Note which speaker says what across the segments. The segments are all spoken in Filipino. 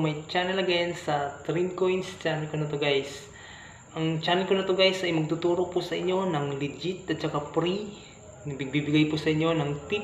Speaker 1: my channel again sa Trin Coins channel ko na to guys. Ang channel ko na to guys ay magtuturo po sa inyo ng legit at saka free. Nagbibigay po sa inyo ng tip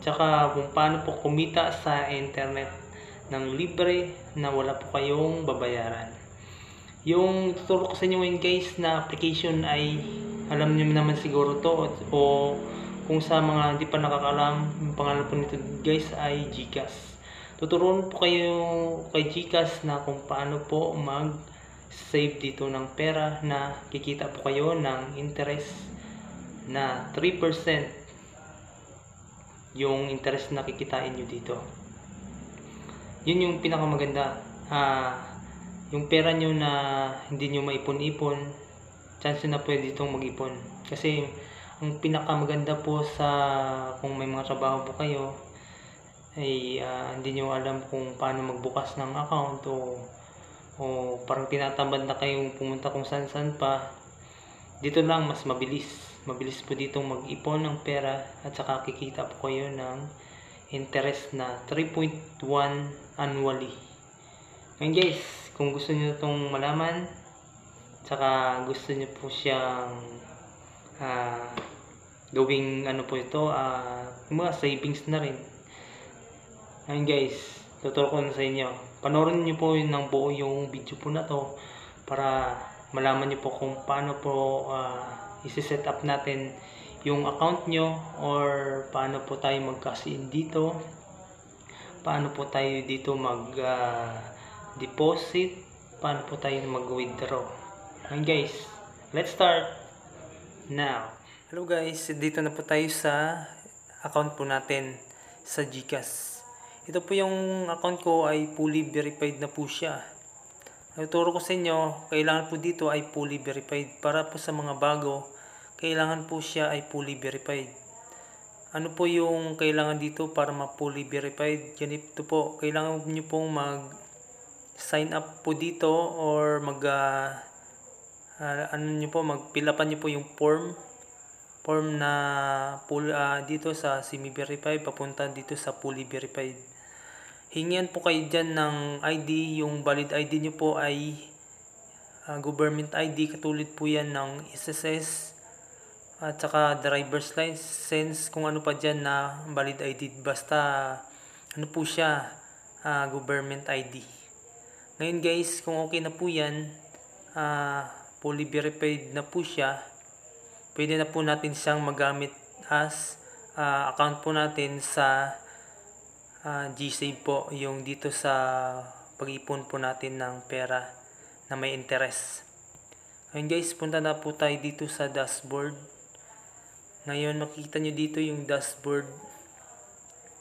Speaker 1: tsaka kung paano po kumita sa internet ng libre na wala po kayong babayaran. Yung tuturo ko sa inyo ngayon guys na application ay alam niyo naman siguro to o kung sa mga hindi pa nakakalam, yung pangalan po nito guys ay GCash. Tuturuan po kayo kay GCash na kung paano po mag-save dito ng pera na kikita po kayo ng interest na 3% yung interest na kikitain nyo dito. Yun yung pinakamaganda. Ah, yung pera nyo na hindi nyo maipon-ipon, chance na pwede itong mag-ipon. Kasi ang pinakamaganda po sa kung may mga trabaho po kayo ay uh, hindi nyo alam kung paano magbukas ng account o, o parang tinatamad na kayong pumunta kung saan saan pa. Dito lang mas mabilis. Mabilis po dito mag-ipon ng pera at saka kikita po kayo ng interest na 3.1 annually. Ngayon guys kung gusto niyo itong malaman saka gusto niyo po siyang uh, gawing ano po ito uh, mga savings na rin Ayun guys, tuturo ko na sa inyo. Panoorin niyo po yun ng buo yung video po na to para malaman niyo po kung paano po uh, isi-set up natin yung account nyo or paano po tayo mag-cash in dito. Paano po tayo dito mag uh, deposit? Paano po tayo mag-withdraw? Ayun guys. Let's start now. Hello guys. Dito na po tayo sa account po natin sa Gcash ito po yung account ko ay fully verified na po siya. Ituro ko sa inyo, kailangan po dito ay fully verified. Para po sa mga bago, kailangan po siya ay fully verified. Ano po yung kailangan dito para ma-fully verified? Ganito po, kailangan nyo pong mag sign up po dito or mag uh, uh, ano nyo po, magpilapan nyo po yung form form na full, uh, dito sa semi-verified papunta dito sa fully verified. Hingian po kayo dyan ng ID, yung valid ID nyo po ay uh, government ID, katulad po yan ng SSS at saka driver's license, kung ano pa dyan na valid ID, basta ano po siya, uh, government ID. Ngayon guys, kung okay na po yan, uh, fully verified na po siya, pwede na po natin siyang magamit as uh, account po natin sa uh, GSave po yung dito sa pag-ipon po natin ng pera na may interest. Ngayon guys, punta na po tayo dito sa dashboard. Ngayon makikita nyo dito yung dashboard.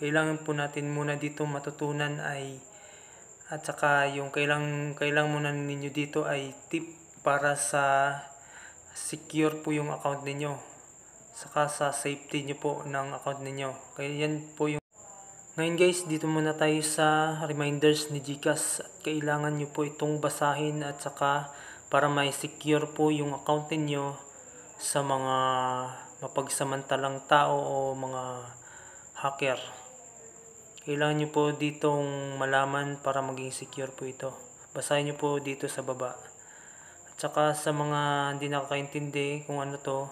Speaker 1: Kailangan po natin muna dito matutunan ay at saka yung kailang kailang muna ninyo dito ay tip para sa secure po yung account ninyo saka sa safety nyo po ng account ninyo kaya yan po yung ngayon guys dito muna tayo sa reminders ni Gcash at kailangan nyo po itong basahin at saka para may secure po yung account ninyo sa mga mapagsamantalang tao o mga hacker. Kailangan nyo po ditong malaman para maging secure po ito. Basahin nyo po dito sa baba. Tsaka sa mga hindi nakakaintindi kung ano to,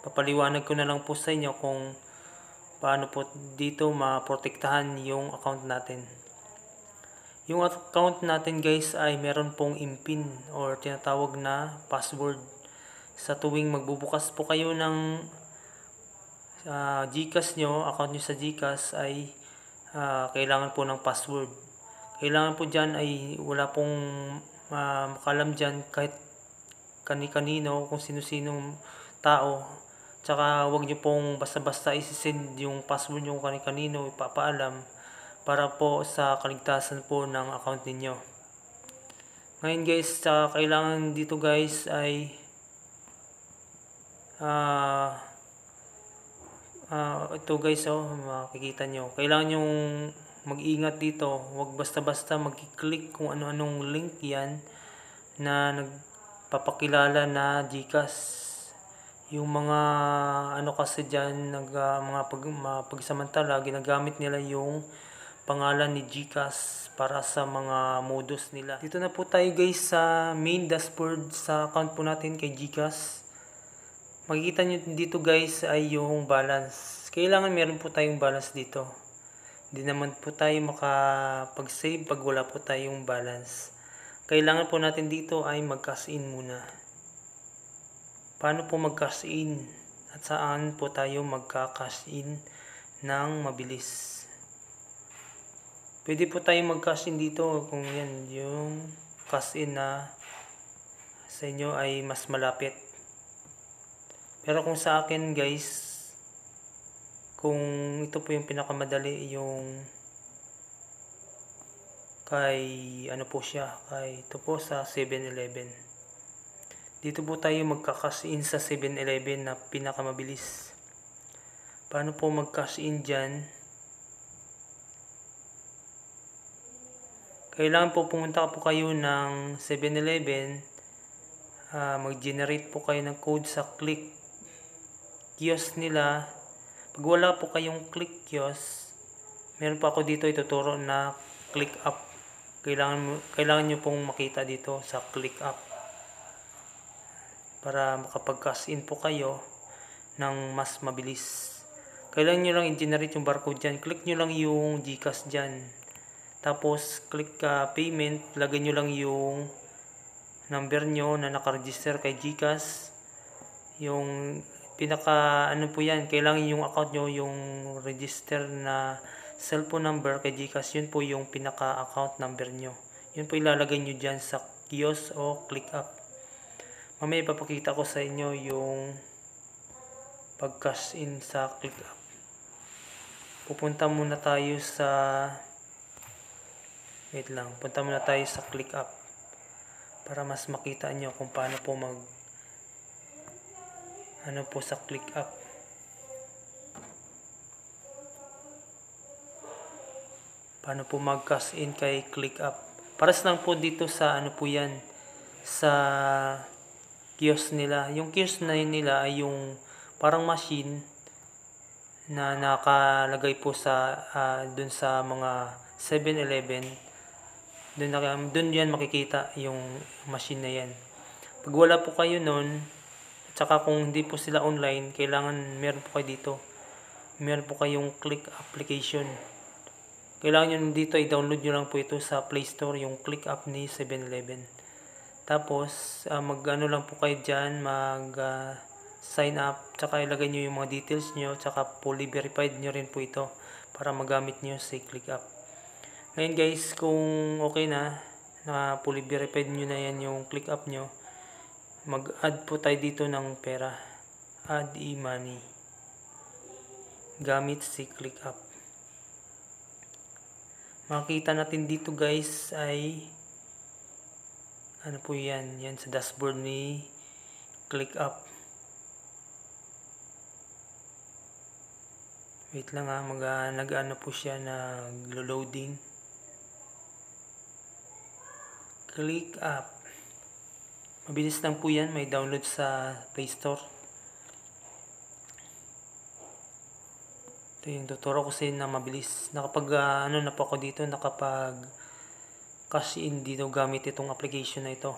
Speaker 1: papaliwanag ko na lang po sa inyo kung paano po dito maprotektahan yung account natin. Yung account natin guys ay meron pong impin or tinatawag na password. Sa tuwing magbubukas po kayo ng uh, Gcash nyo, account nyo sa Gcash ay uh, kailangan po ng password. Kailangan po dyan ay wala pong uh, makalam dyan kahit kani-kanino, kung sino-sinong tao. Tsaka wag niyo pong basta-basta isi-send yung password niyo kani-kanino, ipapaalam para po sa kaligtasan po ng account ninyo. Ngayon guys, sa kailangan dito guys ay uh, uh, ito guys oh, makikita nyo. Kailangan yung mag-ingat dito. Huwag basta-basta mag-click kung ano-anong link yan na nag papakilala na Gcash. Yung mga ano kasi diyan nag uh, mga pag, pagsamantala ginagamit nila yung pangalan ni GCash para sa mga modus nila. Dito na po tayo guys sa main dashboard sa account po natin kay GCash. Makikita nyo dito guys ay yung balance. Kailangan meron po tayong balance dito. Hindi naman po tayo makapag-save pag wala po tayong balance. Kailangan po natin dito ay mag-cash in muna. Paano po mag-cash in? At saan po tayo magka-cash in ng mabilis? Pwede po tayo mag-cash in dito kung yan yung cash in na sa inyo ay mas malapit. Pero kung sa akin guys, kung ito po yung pinakamadali yung kay ano po siya, kay ito po sa 7-Eleven. Dito po tayo magka-cash in sa 7-Eleven na pinakamabilis. Paano po mag-cash in dyan? Kailangan po pumunta po kayo ng 7-Eleven. Uh, mag-generate po kayo ng code sa click kiosk nila. Pag wala po kayong click kiosk, meron pa ako dito ituturo na click up. Kailangan, kailangan nyo pong makita dito sa click up. Para makapag-cash in po kayo ng mas mabilis. Kailangan nyo lang i-generate yung barcode dyan. Click nyo lang yung Gcash dyan. Tapos, click uh, payment. Lagay nyo lang yung number nyo na nakaregister kay Gcash. Yung pinaka, ano po yan, kailangan yung account nyo, yung register na cellphone number kay Gcash, yun po yung pinaka-account number nyo. Yun po ilalagay nyo dyan sa kiosk o click up. Mamaya ipapakita ko sa inyo yung pag-cash in sa click up. Pupunta muna tayo sa wait lang, punta muna tayo sa click up para mas makita nyo kung paano po mag ano po sa click up paano po mag cash in kay click up paras lang po dito sa ano po yan sa kiosk nila yung kiosk na yun nila ay yung parang machine na nakalagay po sa uh, dun sa mga 7-Eleven doon, na, doon yan makikita yung machine na yan. Pag wala po kayo noon, at saka kung hindi po sila online, kailangan meron po kayo dito. Meron po kayong click application. Kailangan nyo dito, i-download nyo lang po ito sa Play Store, yung click app ni 7-Eleven. Tapos, uh, mag ano lang po kayo dyan, mag uh, sign up, tsaka ilagay nyo yung mga details nyo, tsaka fully verified nyo rin po ito para magamit nyo sa click app. Ngayon guys, kung okay na, na fully verified nyo na yan yung click up nyo, mag-add po tayo dito ng pera. Add e-money. Gamit si click up. Makita natin dito guys ay ano po yan, yan sa dashboard ni click up. Wait lang ha, mag, uh, nag-ano po siya na loading. click up. Mabilis lang po yan. May download sa Play Store. Ito yung tuturo ko sa na mabilis. Nakapag uh, ano na po ako dito. Nakapag cash in dito gamit itong application na ito.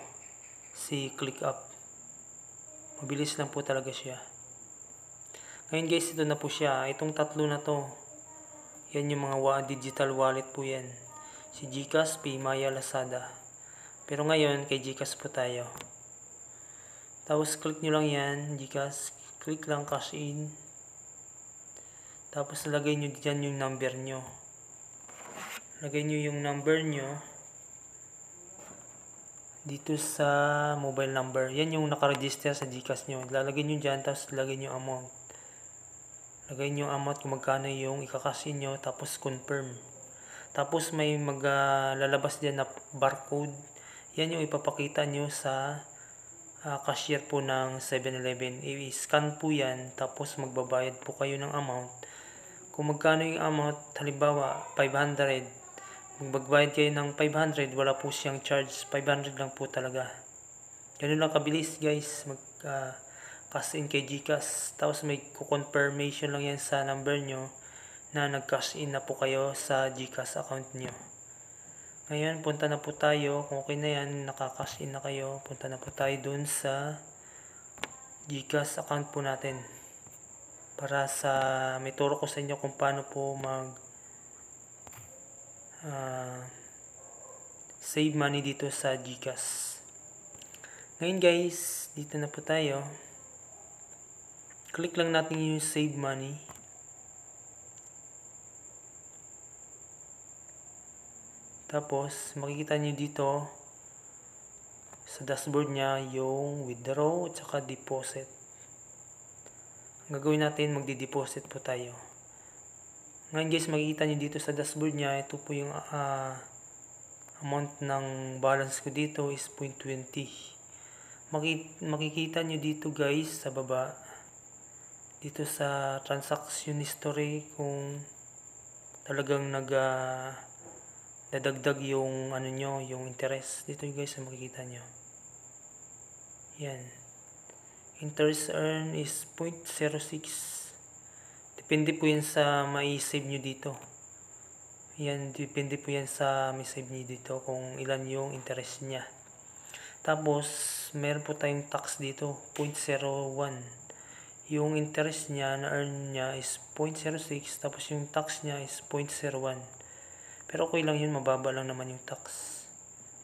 Speaker 1: Si ClickUp. Mabilis lang po talaga siya. Ngayon guys, ito na po siya. Itong tatlo na to. Yan yung mga digital wallet po yan. Si Gcash, Paymaya, Lazada. Pero ngayon, kay Gcash po tayo. Tapos, click nyo lang yan, Gcash. Click lang cash in. Tapos, lagay nyo dyan yung number nyo. Lagay nyo yung number nyo dito sa mobile number. Yan yung nakaregister sa Gcash nyo. Lalagay nyo dyan, tapos lagay nyo amount. Lagay nyo amount kung magkano yung ikakasin nyo, tapos confirm. Tapos may maglalabas uh, dyan na barcode yan yung ipapakita nyo sa uh, cashier po ng 7-Eleven. I-scan po yan, tapos magbabayad po kayo ng amount. Kung magkano yung amount, halimbawa 500, magbayad kayo ng 500, wala po siyang charge, 500 lang po talaga. Ganun lang kabilis guys, mag uh, cash in kay Gcash. Tapos may confirmation lang yan sa number nyo na nag-cash in na po kayo sa GCash account nyo. Ngayon, punta na po tayo. Kung okay na yan, nakakash in na kayo. Punta na po tayo dun sa GCash account po natin. Para sa, may turo ko sa inyo kung paano po mag ah, save money dito sa GCash. Ngayon guys, dito na po tayo. Click lang natin yung save money. Tapos, makikita nyo dito sa dashboard niya yung withdraw at saka deposit. Ang gagawin natin, magdi-deposit po tayo. Ngayon guys, makikita nyo dito sa dashboard niya, ito po yung ah, amount ng balance ko dito is 0.20. Maki makikita nyo dito guys sa baba, dito sa transaction history kung talagang nag ah, dadagdag yung ano nyo, yung interest. Dito guys makikita nyo. Yan. Interest earn is 0.06. Depende po yan sa mai-save nyo dito. Yan, depende po yan sa may save nyo dito kung ilan yung interest niya. Tapos, meron po tayong tax dito, 0.01. Yung interest niya na earn niya is 0.06 tapos yung tax niya is 0.01. Pero okay lang yun, mababa lang naman yung tax.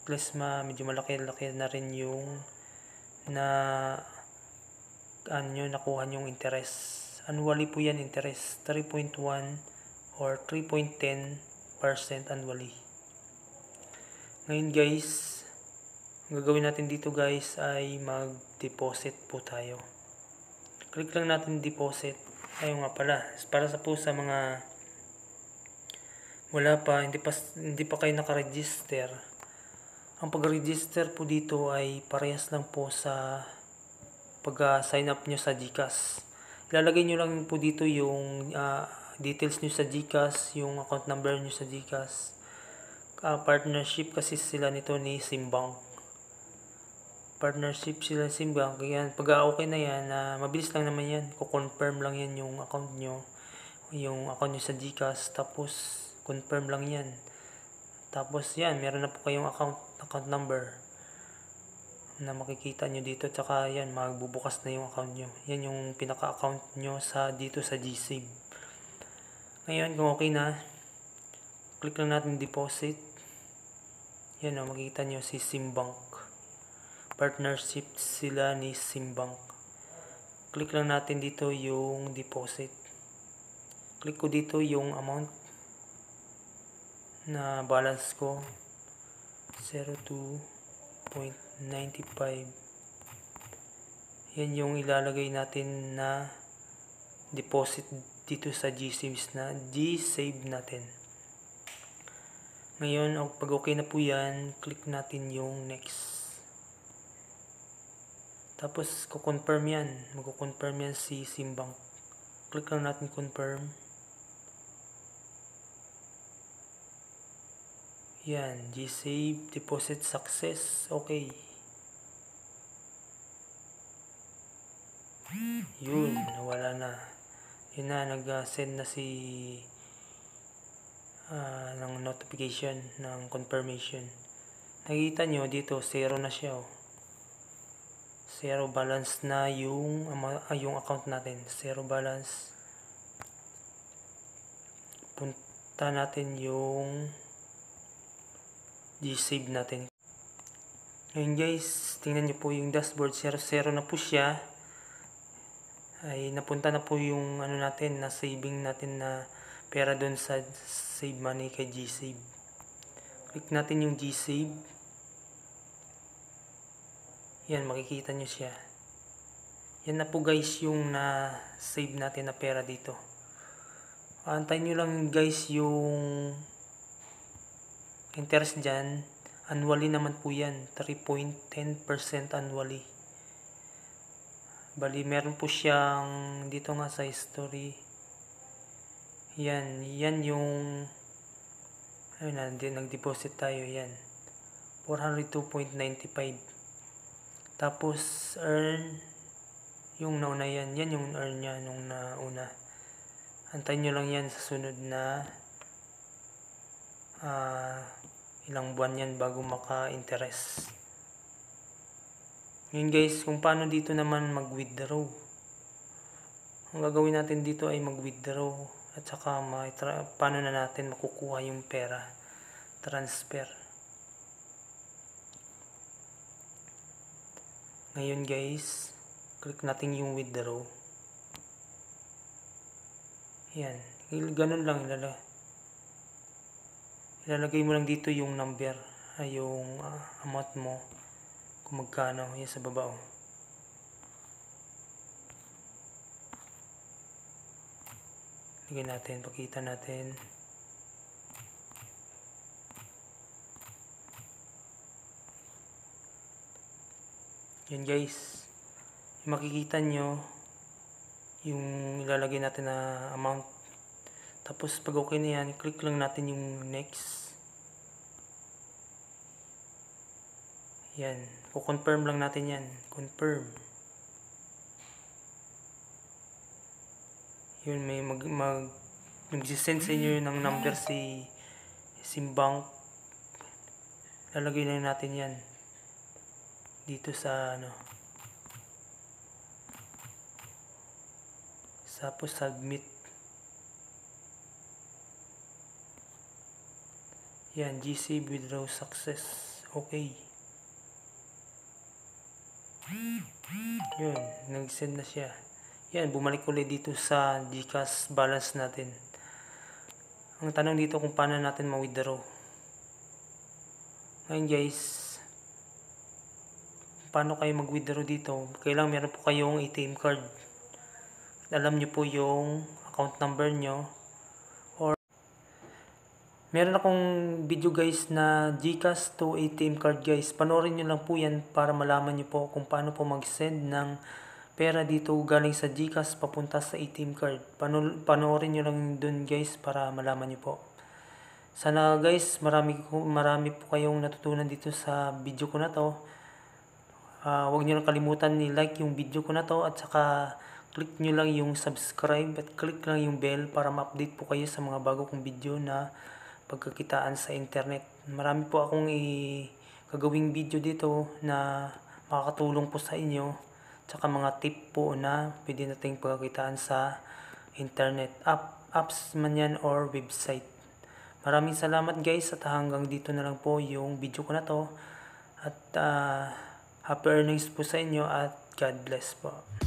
Speaker 1: Plus ma medyo malaki-laki na rin yung na ano nyo, nakuha yung interest. Annually po yan interest, 3.1 or 3.10% annually. Ngayon guys, gagawin natin dito guys ay mag-deposit po tayo. Click lang natin deposit. Ayun nga pala, para sa po sa mga wala pa, hindi pa, hindi pa kayo nakaregister. Ang pag-register po dito ay parehas lang po sa pag-sign up nyo sa GCash. Ilalagay nyo lang po dito yung uh, details nyo sa GCash, yung account number nyo sa GCash. Uh, partnership kasi sila nito ni Simbank. Partnership sila Simbank. Yan, pag uh, okay na yan, uh, mabilis lang naman yan. Ko-confirm lang yan yung account nyo. Yung account nyo sa GCash. Tapos, confirm lang yan. Tapos yan, meron na po kayong account, account number na makikita nyo dito. Tsaka yan, magbubukas na yung account nyo. Yan yung pinaka-account nyo sa, dito sa GSave. Ngayon, kung okay na, click lang natin deposit. Yan o, makikita nyo si Simbank. Partnership sila ni Simbank. Click lang natin dito yung deposit. Click ko dito yung amount na balance ko 02.95 yan yung ilalagay natin na deposit dito sa G-Saves na G-Save natin. Ngayon pag okay na po yan click natin yung next. Tapos ko-confirm yan. Magko-confirm yan si Simbank click lang natin confirm. Yan, G-Save, deposit success, okay. Yun, nawala na. Yun na, nag-send na si uh, ng notification, ng confirmation. Nakikita nyo dito, zero na siya. Oh. Zero balance na yung, uh, yung account natin. Zero balance. Punta natin yung G-save natin. Ngayon guys, tingnan nyo po yung dashboard. 0-0 na po siya. Ay napunta na po yung ano natin, na saving natin na pera doon sa save money kay G-save. Click natin yung G-save. Yan, makikita nyo siya. Yan na po guys yung na save natin na pera dito. Antayin nyo lang guys yung interest dyan, annually naman po yan, 3.10% annually. Bali, meron po siyang, dito nga sa history, yan, yan yung, ayun na, nag-deposit tayo, yan, 402.95. Tapos, earn, yung nauna yan, yan yung earn niya nung nauna. Antayin nyo lang yan sa sunod na ah, ilang buwan yan bago maka-interest. Ngayon guys, kung paano dito naman mag-withdraw. Ang gagawin natin dito ay mag-withdraw at saka paano na natin makukuha yung pera. Transfer. Ngayon guys, click natin yung withdraw. Yan. Ganun lang ilalagay. Ilalagay mo lang dito yung number, ay yung uh, amount mo kung magkano. Yan sa baba oh. Lagay natin, pakita natin. Yan guys. Yung makikita nyo, yung ilalagay natin na amount. Tapos pag okay na yan, click lang natin yung next. Yan. Kukonfirm lang natin yan. Confirm. Yun, may mag, mag nagsisend sa inyo ng number si Simbank. Lalagay lang natin yan. Dito sa ano. Tapos submit. Yan, GC withdraw success. Okay. Yun, nag-send na siya. Yan, bumalik ulit dito sa GCash balance natin. Ang tanong dito kung paano natin ma-withdraw. Ngayon guys, paano kayo mag-withdraw dito? Kailangan meron po kayong ATM card. Alam nyo po yung account number nyo. Meron akong video guys na GCash to ATM card guys. Panoorin nyo lang po yan para malaman nyo po kung paano po mag-send ng pera dito galing sa GCash papunta sa ATM card. Pano panoorin nyo lang dun guys para malaman nyo po. Sana guys, marami, marami po kayong natutunan dito sa video ko na to. Uh, huwag nyo lang kalimutan ni-like yung video ko na to at saka click nyo lang yung subscribe at click lang yung bell para ma-update po kayo sa mga bago kong video na pagkakitaan sa internet. Marami po akong i gagawing video dito na makakatulong po sa inyo tsaka mga tip po na pwede nating pagkakitaan sa internet app, apps man yan or website. Maraming salamat guys at hanggang dito na lang po yung video ko na to at uh, happy earnings po sa inyo at God bless po.